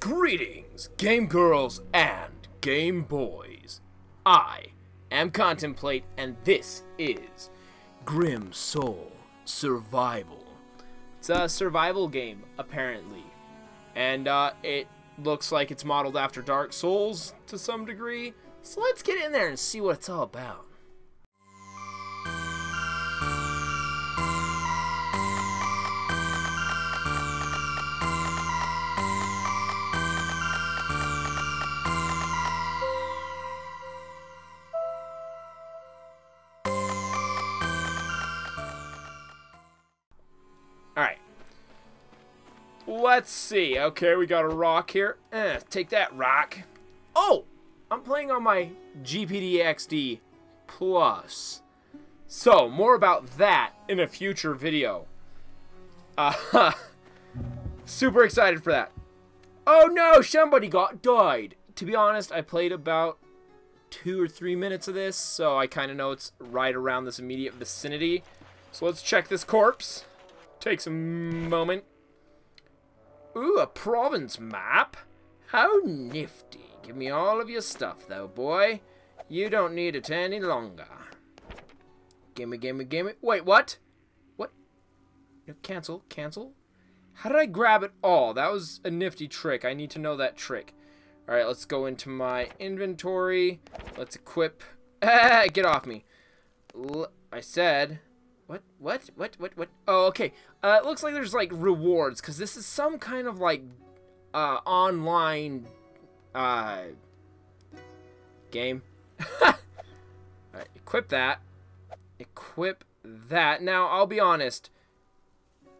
Greetings, Game Girls and Game Boys. I am Contemplate, and this is Grim Soul Survival. It's a survival game, apparently. And uh, it looks like it's modeled after Dark Souls to some degree. So let's get in there and see what it's all about. Let's see. Okay, we got a rock here. Eh, take that rock. Oh! I'm playing on my GPD XD Plus. So, more about that in a future video. Uh, super excited for that. Oh no, somebody got died. To be honest, I played about two or three minutes of this, so I kind of know it's right around this immediate vicinity. So let's check this corpse. Takes a moment. Ooh, a province map. How nifty. Give me all of your stuff, though, boy. You don't need it any longer. Gimme, gimme, gimme. Wait, what? What? No, cancel, cancel. How did I grab it all? That was a nifty trick. I need to know that trick. Alright, let's go into my inventory. Let's equip. Get off me. L I said what? What? What? What? What? Oh, okay. Uh, it looks like there's like rewards because this is some kind of like uh, online uh, game. Alright, equip that. Equip that. Now, I'll be honest.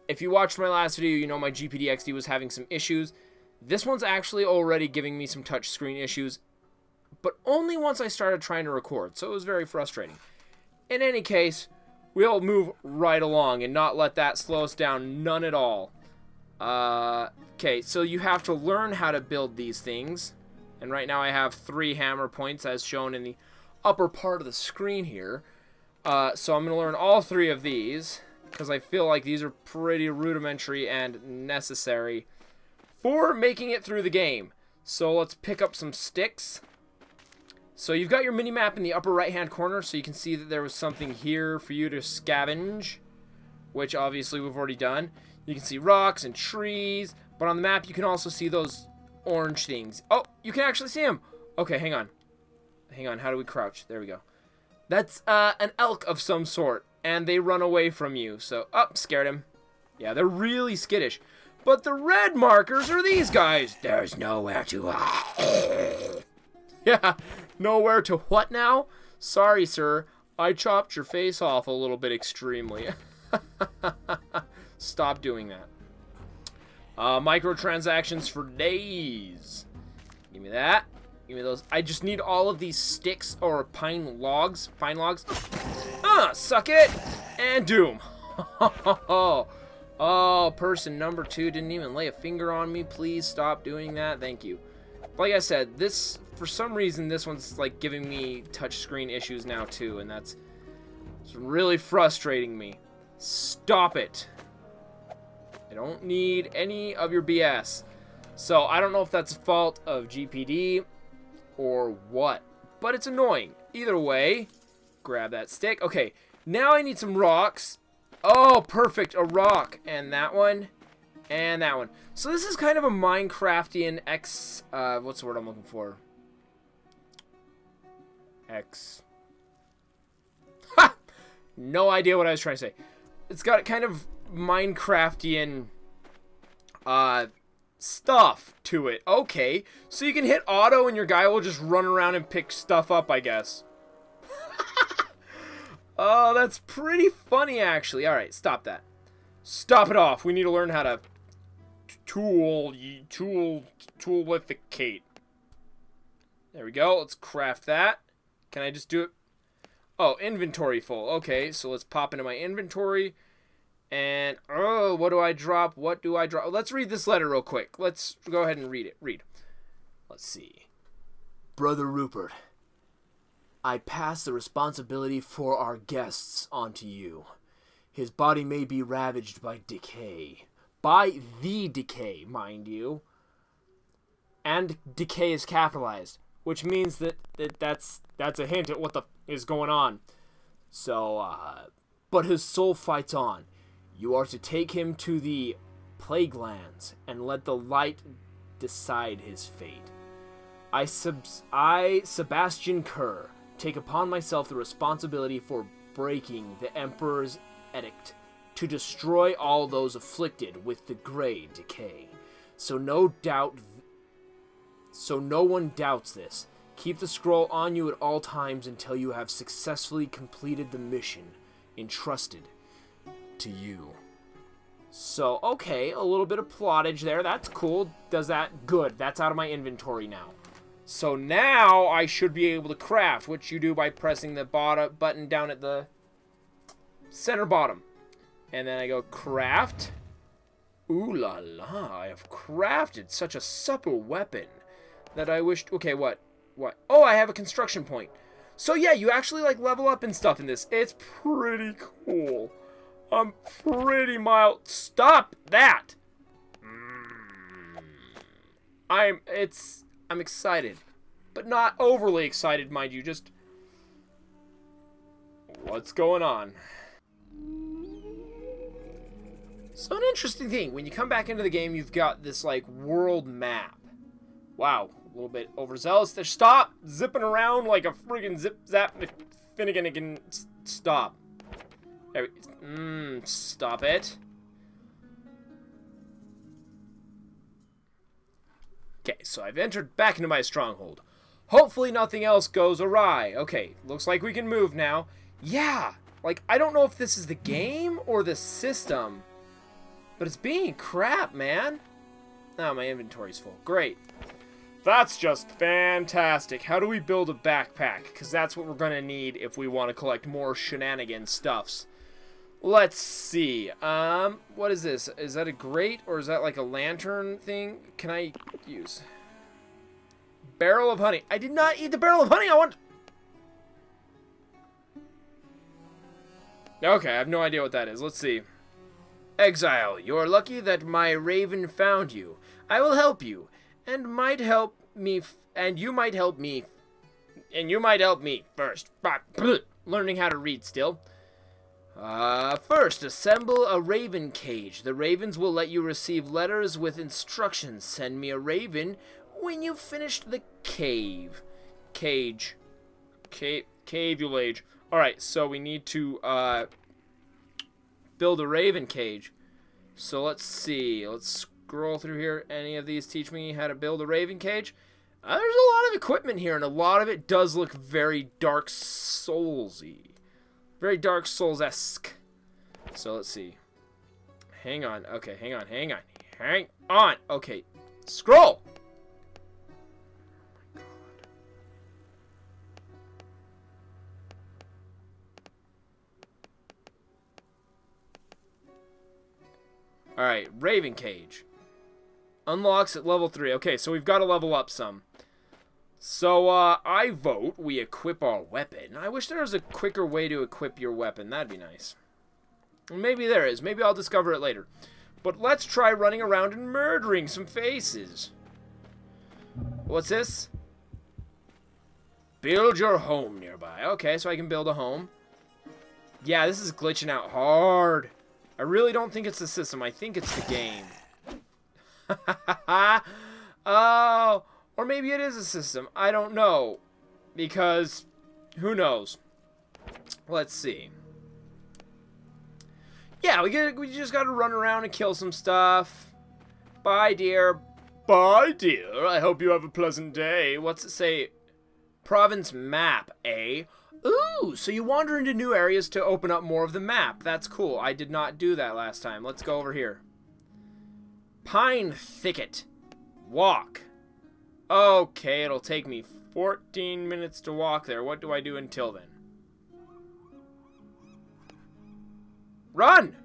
If you watched my last video, you know my GPD XD was having some issues. This one's actually already giving me some touchscreen issues, but only once I started trying to record, so it was very frustrating. In any case, we'll move right along and not let that slow us down none at all. Uh, okay, so you have to learn how to build these things. And right now I have three hammer points as shown in the upper part of the screen here. Uh, so I'm going to learn all three of these because I feel like these are pretty rudimentary and necessary for making it through the game. So let's pick up some sticks. So you've got your mini map in the upper right hand corner so you can see that there was something here for you to scavenge, which obviously we've already done. You can see rocks and trees, but on the map you can also see those orange things. Oh, you can actually see them. Okay, hang on. Hang on, how do we crouch? There we go. That's uh, an elk of some sort, and they run away from you. So, up, oh, scared him. Yeah, they're really skittish. But the red markers are these guys. There's nowhere to hide. yeah, nowhere to what now? Sorry, sir. I chopped your face off a little bit extremely. Stop doing that. Uh, microtransactions for days. Give me that. Give me those. I just need all of these sticks or pine logs. Pine logs. Ah, uh, suck it. And doom. oh, person number two didn't even lay a finger on me. Please stop doing that. Thank you. Like I said, this, for some reason, this one's like giving me touchscreen issues now too, and that's it's really frustrating me. Stop it. I don't need any of your BS. So I don't know if that's a fault of GPD or what, but it's annoying. Either way, grab that stick. Okay, now I need some rocks. Oh, perfect, a rock. And that one, and that one. So this is kind of a Minecraftian X, uh, what's the word I'm looking for? X. Ha! No idea what I was trying to say. It's got kind of Minecraftian uh, stuff to it. Okay, so you can hit auto and your guy will just run around and pick stuff up, I guess. oh, that's pretty funny, actually. All right, stop that. Stop it off. We need to learn how to tool, tool, toolificate. There we go. Let's craft that. Can I just do it? Oh, inventory full. Okay, so let's pop into my inventory. And, oh, what do I drop? What do I drop? Let's read this letter real quick. Let's go ahead and read it. Read. Let's see. Brother Rupert, I pass the responsibility for our guests onto you. His body may be ravaged by decay, by the decay, mind you. And decay is capitalized, which means that, that that's that's a hint at what the is going on. So, uh, but his soul fights on. You are to take him to the plague lands and let the light decide his fate. I, subs- I, Sebastian Kerr, take upon myself the responsibility for breaking the Emperor's edict to destroy all those afflicted with the Grey Decay. So no doubt, so no one doubts this. Keep the scroll on you at all times until you have successfully completed the mission entrusted to you. So, okay, a little bit of plottage there. That's cool. Does that good. That's out of my inventory now. So now I should be able to craft, which you do by pressing the bottom button down at the center bottom. And then I go craft. Ooh la la, I have crafted such a supple weapon that I wished... Okay, what? What? Oh, I have a construction point. So yeah, you actually like level up and stuff in this. It's pretty cool. I'm pretty mild. Stop that! Mm. I'm, it's, I'm excited. But not overly excited, mind you, just... What's going on? So an interesting thing, when you come back into the game, you've got this, like, world map. Wow, little bit overzealous there. Stop zipping around like a friggin' zip zap Finnegan again. Stop. There Mmm, stop it. Okay, so I've entered back into my stronghold. Hopefully nothing else goes awry. Okay, looks like we can move now. Yeah, like, I don't know if this is the game or the system, but it's being crap, man. Oh, my inventory's full. Great. That's just fantastic. How do we build a backpack? Because that's what we're going to need if we want to collect more shenanigan stuffs. Let's see. Um, what is this? Is that a grate or is that like a lantern thing? Can I use? Barrel of honey. I did not eat the barrel of honey. I want... Okay, I have no idea what that is. Let's see. Exile, you're lucky that my raven found you. I will help you, and might help me, and you might help me, and you might help me first. Learning how to read still. Uh, first, assemble a raven cage. The ravens will let you receive letters with instructions. Send me a raven when you've finished the cave. Cage. Cave. Caveulage. Alright, so we need to, uh, build a raven cage. So let's see. Let's scroll through here. Any of these teach me how to build a raven cage? Uh, there's a lot of equipment here, and a lot of it does look very Dark Soulsy. Very Dark Souls-esque. So let's see. Hang on. Okay, hang on, hang on. Hang on. Okay. Scroll! Alright, Raven Cage. Unlocks at level 3. Okay, so we've got to level up some. So, uh, I vote we equip our weapon. I wish there was a quicker way to equip your weapon. That'd be nice. Maybe there is. Maybe I'll discover it later. But let's try running around and murdering some faces. What's this? Build your home nearby. Okay, so I can build a home. Yeah, this is glitching out hard. I really don't think it's the system. I think it's the game. Oh, or maybe it is a system. I don't know. Because, who knows? Let's see. Yeah, we get we just gotta run around and kill some stuff. Bye, dear. Bye, dear. I hope you have a pleasant day. What's it say? Province map, eh? Ooh, so you wander into new areas to open up more of the map. That's cool. I did not do that last time. Let's go over here. Pine Thicket. Walk. Okay, it'll take me 14 minutes to walk there. What do I do until then? Run!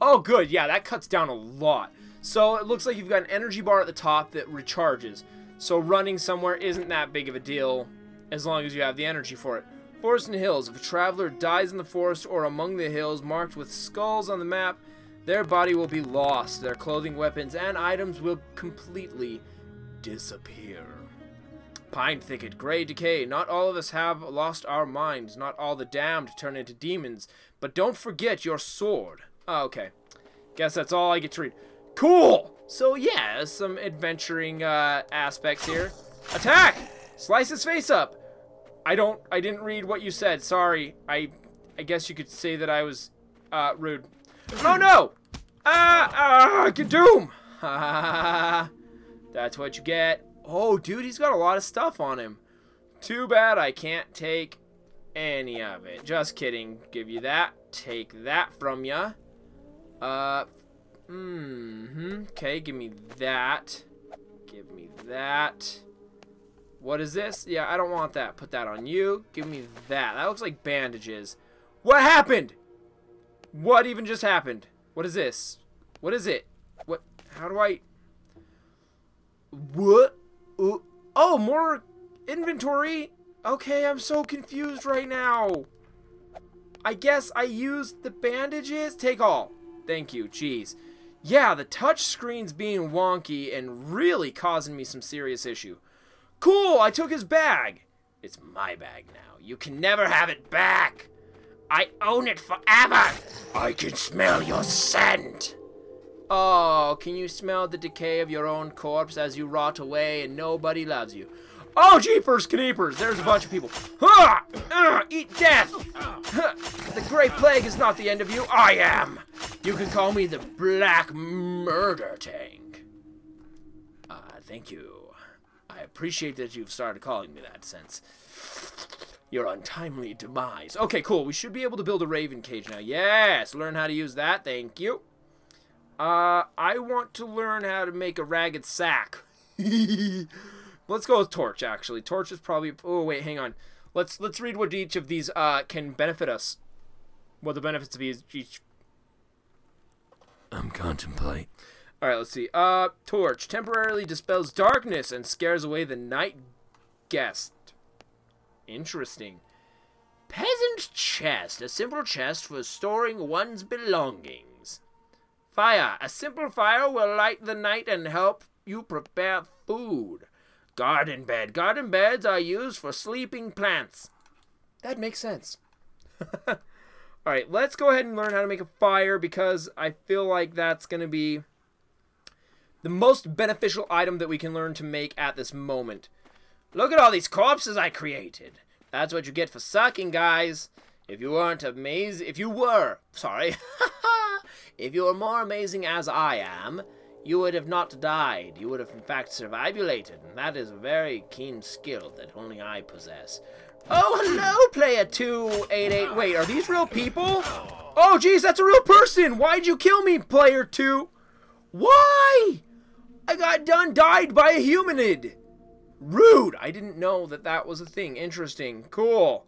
Oh, good. Yeah, that cuts down a lot. So it looks like you've got an energy bar at the top that recharges. So running somewhere isn't that big of a deal as long as you have the energy for it. Forest and hills. If a traveler dies in the forest or among the hills marked with skulls on the map, their body will be lost, their clothing, weapons, and items will completely disappear. Pine Thicket, Grey Decay, not all of us have lost our minds, not all the damned turn into demons, but don't forget your sword. Oh, okay. Guess that's all I get to read. Cool! So yeah, some adventuring uh, aspects here. Attack! Slice his face up! I don't, I didn't read what you said, sorry. I, I guess you could say that I was uh, rude. Oh no! Ah, ah, Gadoom! Ha That's what you get. Oh, dude, he's got a lot of stuff on him. Too bad I can't take any of it. Just kidding. Give you that. Take that from ya. Uh, mm-hmm. Okay, give me that. Give me that. What is this? Yeah, I don't want that. Put that on you. Give me that. That looks like bandages. What happened? What even just happened? What is this? What is it? What? How do I... What? Uh, oh, more inventory? Okay, I'm so confused right now. I guess I used the bandages? Take all. Thank you. Jeez. Yeah, the touch screen's being wonky and really causing me some serious issue. Cool, I took his bag. It's my bag now. You can never have it back. I own it forever. I can smell your scent. Oh, can you smell the decay of your own corpse as you rot away and nobody loves you? Oh, jeepers creepers! There's a bunch of people. Ha! Uh, eat death! The Great Plague is not the end of you. I am. You can call me the Black Murder Tank. Uh, thank you. I appreciate that you've started calling me that since your untimely demise. Okay, cool. We should be able to build a raven cage now. Yes, learn how to use that. Thank you. Uh, I want to learn how to make a ragged sack. let's go with torch. Actually, torch is probably. Oh wait, hang on. Let's let's read what each of these uh can benefit us. What the benefits of each. I'm contemplate. All right, let's see. Uh, torch temporarily dispels darkness and scares away the night guest. Interesting. Peasant chest, a simple chest for storing one's belongings. Fire, a simple fire will light the night and help you prepare food. Garden bed, garden beds are used for sleeping plants. That makes sense. All right, let's go ahead and learn how to make a fire because I feel like that's going to be the most beneficial item that we can learn to make at this moment. Look at all these corpses I created. That's what you get for sucking, guys. If you weren't amazing, if you were, sorry, if you were more amazing as I am, you would have not died. You would have in fact survivulated, and that is a very keen skill that only I possess. Oh, hello, player 288. Wait, are these real people? Oh, geez, that's a real person. Why'd you kill me, player 2? Why? Got done died by a humanid. Rude. I didn't know that that was a thing. Interesting. Cool.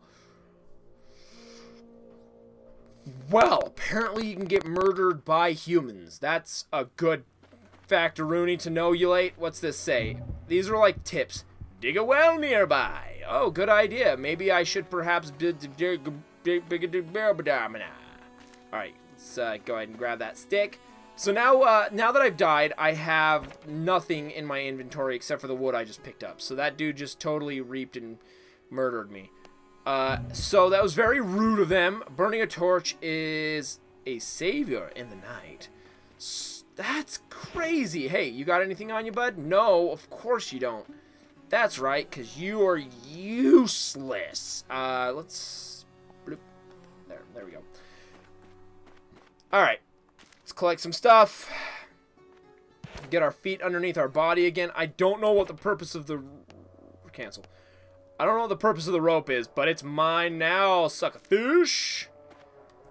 Well, apparently you can get murdered by humans. That's a good factoroonie to know you late. What's this say? These are like tips. Dig a well nearby. Oh, good idea. Maybe I should perhaps dig Alright, let's uh, go ahead and grab that stick. So now, uh, now that I've died, I have nothing in my inventory except for the wood I just picked up. So that dude just totally reaped and murdered me. Uh, so that was very rude of them. Burning a torch is a savior in the night. That's crazy. Hey, you got anything on you, bud? No, of course you don't. That's right, because you are useless. Uh, let's... Bloop. There, there we go. Alright. Collect some stuff. Get our feet underneath our body again. I don't know what the purpose of the... Cancel. I don't know what the purpose of the rope is, but it's mine now, suck a fish.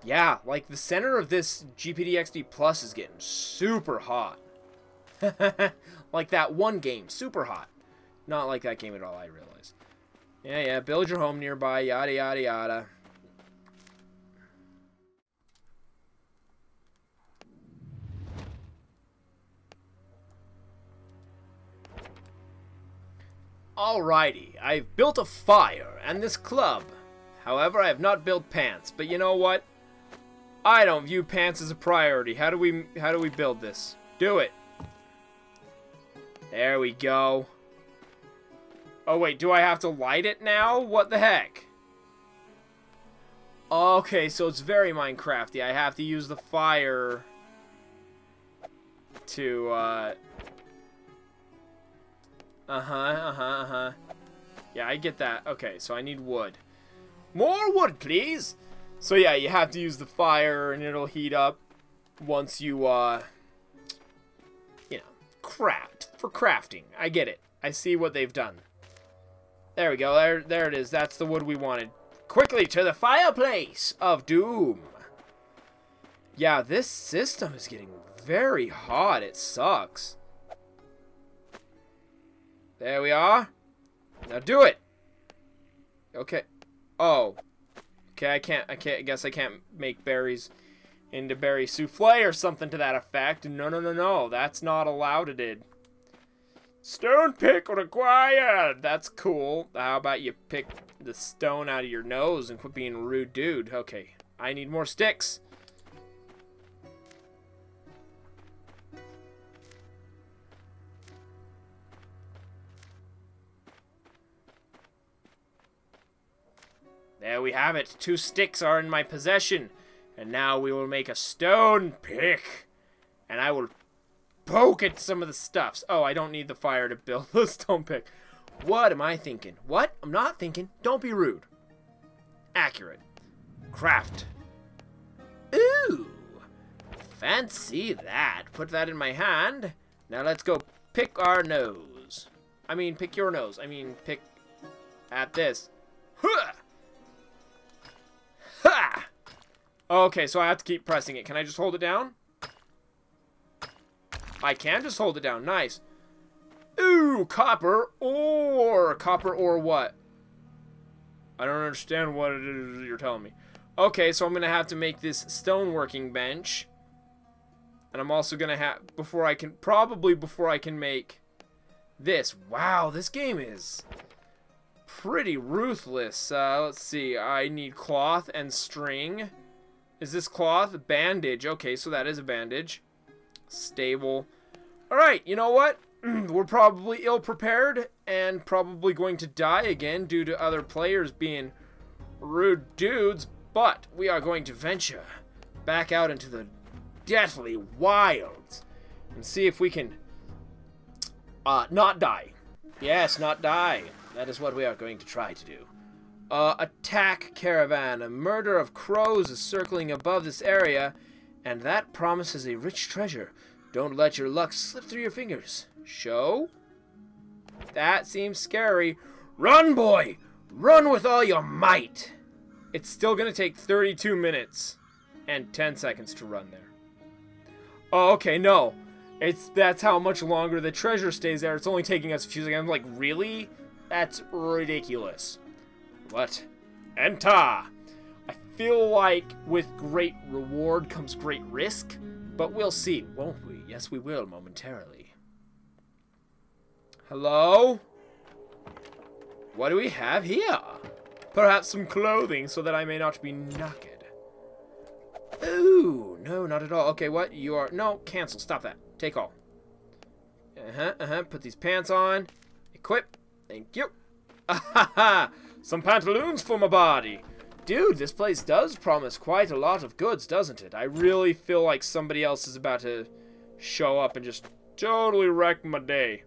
Yeah, like the center of this GPD-XD Plus is getting super hot. like that one game, super hot. Not like that game at all, I realize. Yeah, yeah, build your home nearby, yada, yada, yada. Alrighty, I've built a fire and this club. However, I have not built pants, but you know what? I don't view pants as a priority. How do we how do we build this? Do it. There we go. Oh wait, do I have to light it now? What the heck? Okay, so it's very Minecrafty. I have to use the fire to uh uh-huh, uh-huh, uh-huh. Yeah, I get that. Okay, so I need wood. More wood, please! So yeah, you have to use the fire and it'll heat up once you, uh, you know, craft. For crafting. I get it. I see what they've done. There we go. There, there it is. That's the wood we wanted. Quickly to the fireplace of doom. Yeah, this system is getting very hot. It sucks. There we are. Now do it. Okay. Oh. Okay, I can't, I can't, I guess I can't make berries into berry souffle or something to that effect. No, no, no, no. That's not allowed, it did. Stone pick required. That's cool. How about you pick the stone out of your nose and quit being rude dude? Okay, I need more sticks. There we have it. Two sticks are in my possession. And now we will make a stone pick. And I will poke at some of the stuffs. Oh, I don't need the fire to build the stone pick. What am I thinking? What? I'm not thinking. Don't be rude. Accurate. Craft. Ooh. Fancy that. Put that in my hand. Now let's go pick our nose. I mean, pick your nose. I mean, pick at this. Huh! Okay, so I have to keep pressing it. Can I just hold it down? I can just hold it down. Nice. Ooh, copper ore. Copper ore what? I don't understand what it is you're telling me. Okay, so I'm going to have to make this stone working bench. And I'm also going to have, before I can, probably before I can make this. Wow, this game is pretty ruthless. Uh, let's see, I need cloth and string. Is this cloth? Bandage. Okay, so that is a bandage. Stable. Alright, you know what? We're probably ill-prepared and probably going to die again due to other players being rude dudes, but we are going to venture back out into the deathly wilds and see if we can uh, not die. Yes, not die. That is what we are going to try to do. Uh, attack caravan. A murder of crows is circling above this area, and that promises a rich treasure. Don't let your luck slip through your fingers. Show? That seems scary. Run, boy! Run with all your might! It's still to take 32 minutes and 10 seconds to run there. Oh, okay, no. It's That's how much longer the treasure stays there. It's only taking us a few seconds. I'm like, really? That's ridiculous. What? Enter! I feel like with great reward comes great risk, but we'll see, won't we? Yes, we will momentarily. Hello? What do we have here? Perhaps some clothing so that I may not be naked. Ooh, no, not at all. Okay, what? You are... No, cancel. Stop that. Take all. Uh-huh, uh-huh. Put these pants on. Equip. Thank you. Ah Some pantaloons for my body. Dude, this place does promise quite a lot of goods, doesn't it? I really feel like somebody else is about to show up and just totally wreck my day.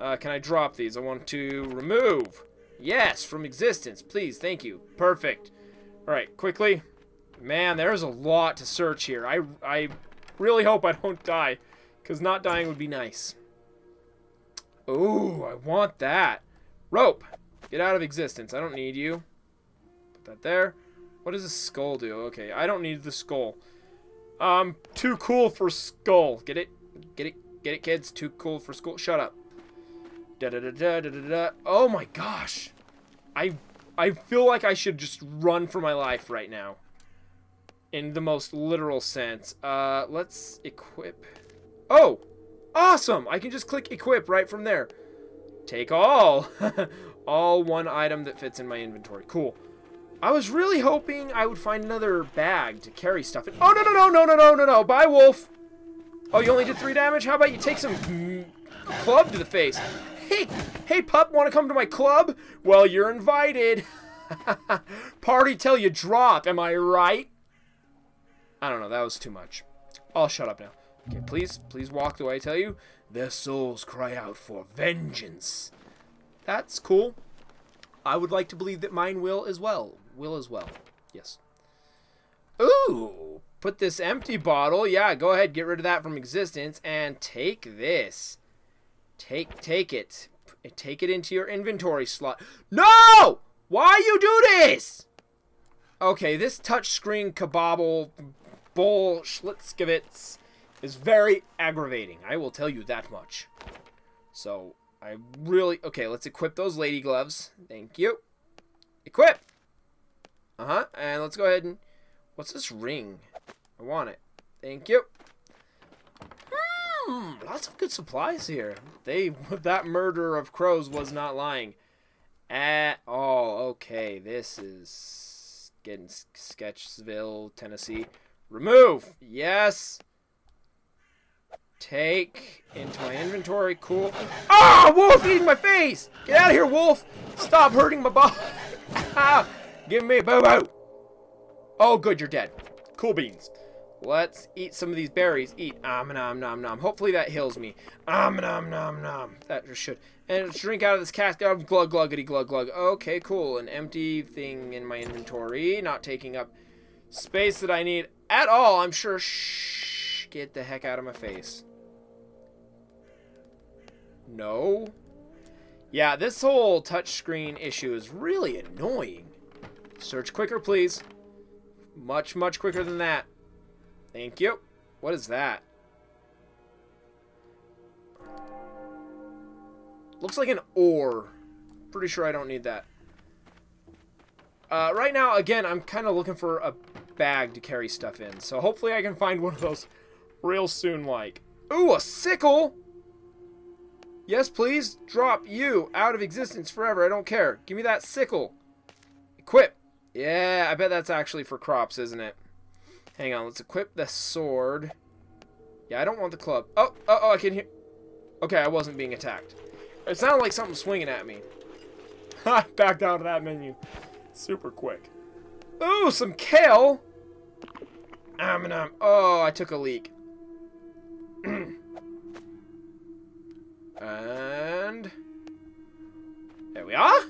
Uh, can I drop these? I want to remove. Yes, from existence. Please, thank you. Perfect. Alright, quickly. Man, there's a lot to search here. I, I really hope I don't die, because not dying would be nice. Ooh, I want that. Rope! Get out of existence. I don't need you. Put that there. What does a skull do? Okay, I don't need the skull. I'm too cool for skull. Get it? Get it? Get it, kids? Too cool for school. Shut up. Da da da da da da da. Oh my gosh. I I feel like I should just run for my life right now. In the most literal sense. Uh, let's equip. Oh! Awesome! I can just click equip right from there. Take all. all one item that fits in my inventory. Cool. I was really hoping I would find another bag to carry stuff in. Oh, no, no, no, no, no, no, no, no. Bye, wolf. Oh, you only did three damage? How about you take some club to the face? Hey, hey, pup, want to come to my club? Well, you're invited. Party till you drop, am I right? I don't know, that was too much. I'll shut up now. Okay, please, please walk the way I tell you. Their souls cry out for vengeance. That's cool. I would like to believe that mine will as well. Will as well. Yes. Ooh, put this empty bottle. Yeah, go ahead, get rid of that from existence and take this. Take take it. Take it into your inventory slot. No! Why you do this? Okay, this touchscreen kabobble bull schlitzkevitz is very aggravating. I will tell you that much. So, I really... Okay, let's equip those lady gloves. Thank you. Equip! Uh-huh. And let's go ahead and... What's this ring? I want it. Thank you. Hmm, lots of good supplies here. They... That murder of crows was not lying. At all. Okay, this is... Getting Sketchville, Tennessee. Remove! Yes! Take into my inventory. Cool. Ah! Wolf eating my face! Get out of here, wolf! Stop hurting my body! Give me boo boo! Oh, good, you're dead. Cool beans. Let's eat some of these berries. Eat. Om nom nom nom. Hopefully that heals me. Om nom nom nom. That just should. And drink out of this cask. Oh, glug gluggity glug glug. Okay, cool. An empty thing in my inventory. Not taking up space that I need at all. I'm sure. Shh. Get the heck out of my face. No. Yeah, this whole touchscreen issue is really annoying. Search quicker, please. Much, much quicker than that. Thank you. What is that? Looks like an ore. Pretty sure I don't need that. Uh, right now, again, I'm kind of looking for a bag to carry stuff in. So hopefully I can find one of those real soon, like. Ooh, a sickle! Yes, please. Drop you out of existence forever. I don't care. Give me that sickle. Equip. Yeah, I bet that's actually for crops, isn't it? Hang on. Let's equip the sword. Yeah, I don't want the club. Oh, oh, oh, I can hear... Okay, I wasn't being attacked. It sounded like something swinging at me. I backed out of that menu super quick. Ooh, some kale. Um, oh, I took a leak. And... There we are.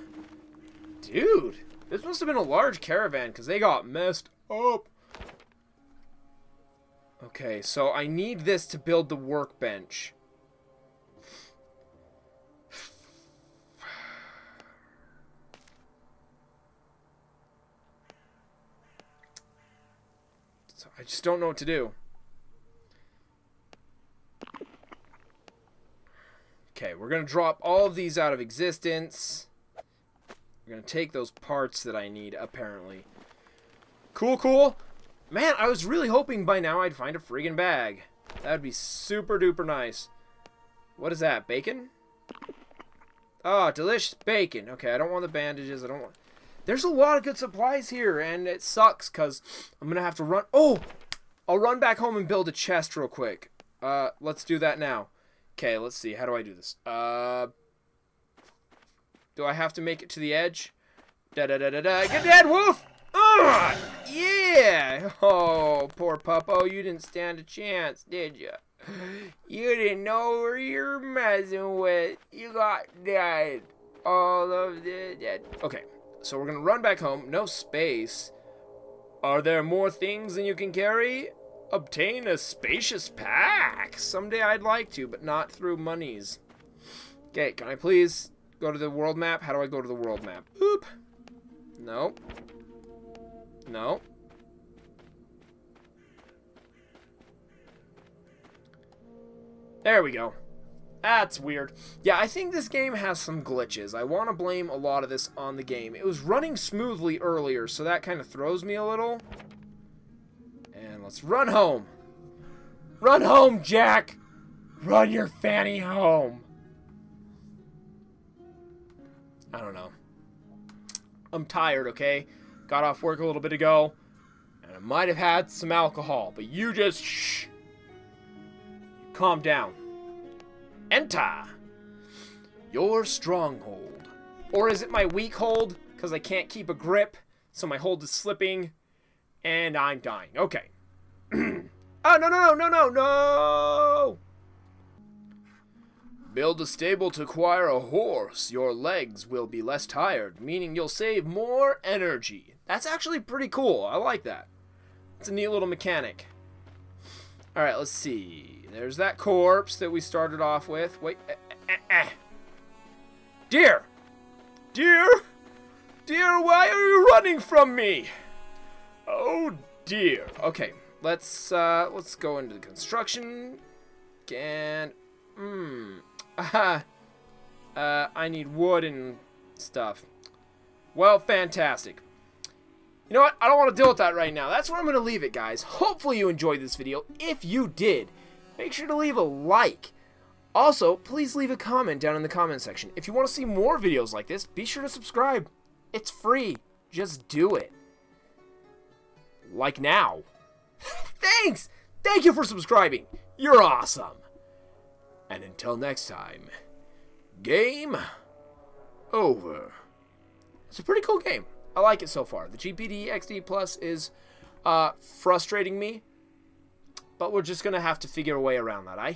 Dude, this must have been a large caravan because they got messed up. Okay, so I need this to build the workbench. So I just don't know what to do. Okay, we're going to drop all of these out of existence. We're going to take those parts that I need, apparently. Cool, cool. Man, I was really hoping by now I'd find a friggin' bag. That would be super duper nice. What is that, bacon? Oh, delicious bacon. Okay, I don't want the bandages. I don't want... There's a lot of good supplies here, and it sucks because I'm going to have to run... Oh! I'll run back home and build a chest real quick. Uh, let's do that now. Okay, let's see. How do I do this? Uh, do I have to make it to the edge? Da da da da da. Get dead, wolf! Ah, yeah! Oh, poor puppo, you didn't stand a chance, did you? You didn't know who you're messing with. You got dead. All of the dead. Okay, so we're gonna run back home. No space. Are there more things than you can carry? Obtain a spacious pack. Someday I'd like to, but not through monies. Okay, can I please go to the world map? How do I go to the world map? Oop. No. No. There we go. That's weird. Yeah, I think this game has some glitches. I want to blame a lot of this on the game. It was running smoothly earlier, so that kind of throws me a little. Run home. Run home, Jack. Run your fanny home. I don't know. I'm tired, okay? got off work a little bit ago, and I might have had some alcohol, but you just shh. Calm down. Enter your stronghold. Or is it my weak hold? Because I can't keep a grip, so my hold is slipping, and I'm dying. Okay. Oh, no, no, no, no, no, no! Build a stable to acquire a horse. Your legs will be less tired, meaning you'll save more energy. That's actually pretty cool. I like that. It's a neat little mechanic. Alright, let's see. There's that corpse that we started off with. Wait. Eh, eh, eh. Deer! Deer! Deer, why are you running from me? Oh dear. Okay, let's uh let's go into the construction. And hmm. uh, I need wood and stuff. Well, fantastic. You know what? I don't want to deal with that right now. That's where I'm going to leave it, guys. Hopefully you enjoyed this video. If you did, make sure to leave a like. Also, please leave a comment down in the comment section. If you want to see more videos like this, be sure to subscribe. It's free. Just do it. Like now. Thanks! Thank you for subscribing. You're awesome. And until next time, game over. It's a pretty cool game. I like it so far. The GPD XD Plus is uh, frustrating me, but we're just going to have to figure a way around that, eh?